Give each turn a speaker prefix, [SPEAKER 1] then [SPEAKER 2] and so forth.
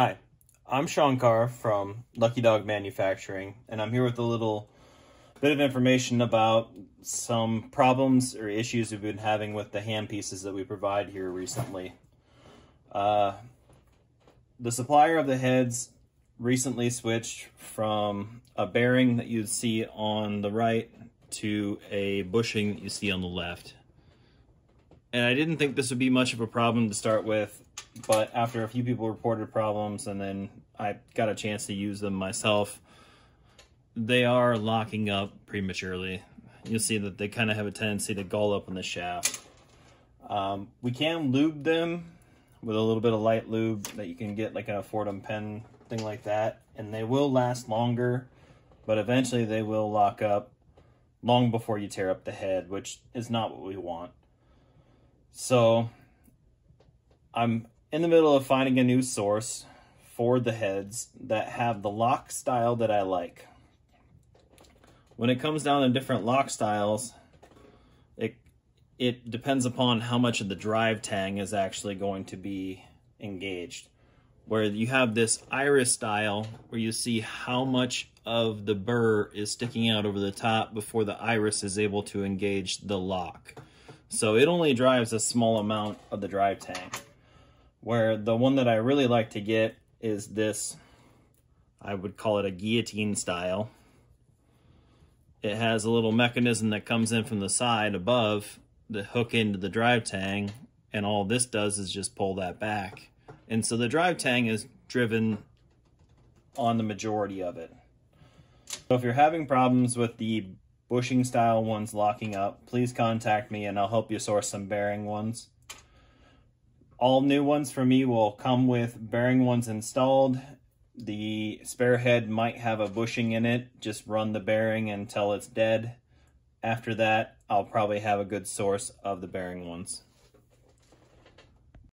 [SPEAKER 1] Hi, I'm Sean Carr from Lucky Dog Manufacturing, and I'm here with a little bit of information about some problems or issues we've been having with the hand pieces that we provide here recently. Uh, the supplier of the heads recently switched from a bearing that you'd see on the right to a bushing that you see on the left. And I didn't think this would be much of a problem to start with, but after a few people reported problems and then I got a chance to use them myself, they are locking up prematurely. You'll see that they kind of have a tendency to gull up in the shaft. Um, we can lube them with a little bit of light lube that you can get like a Foredom pen thing like that, and they will last longer, but eventually they will lock up long before you tear up the head, which is not what we want. So I'm in the middle of finding a new source for the heads that have the lock style that I like. When it comes down to different lock styles, it it depends upon how much of the drive tang is actually going to be engaged. Where you have this iris style where you see how much of the burr is sticking out over the top before the iris is able to engage the lock. So it only drives a small amount of the drive tang. Where the one that I really like to get is this, I would call it a guillotine style. It has a little mechanism that comes in from the side above the hook into the drive tang, and all this does is just pull that back. And so the drive tang is driven on the majority of it. So if you're having problems with the bushing style ones locking up, please contact me and I'll help you source some bearing ones. All new ones for me will come with bearing ones installed. The spare head might have a bushing in it. Just run the bearing until it's dead. After that, I'll probably have a good source of the bearing ones.